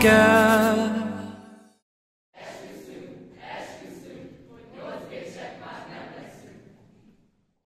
girl.